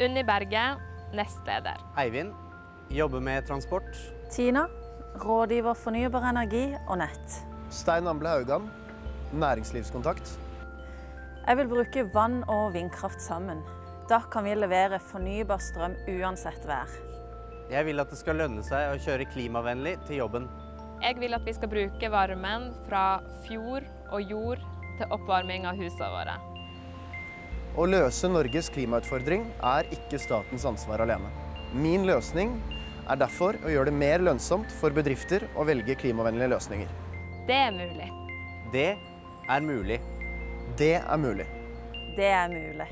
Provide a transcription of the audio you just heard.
Unni Berge, nestleder. Eivind jobber med transport. Tina, rådgiver fornybar energi og nett. Stein Amble Haugan, næringslivskontakt. Jeg vil bruke vann og vindkraft sammen. Da kan vi levere fornybar strøm uansett vær. Jeg vil at det skal lønne seg å kjøre klimavennlig til jobben. Jeg vil at vi skal bruke varmen fra fjord og jord til oppvarming av husene våre. Å løse Norges klimautfordring er ikke statens ansvar alene. Min løsning er derfor å gjøre det mer lønnsomt for bedrifter å velge klimavennlige løsninger. Det er mulig. Det er mulig. Det er mulig. Det er mulig.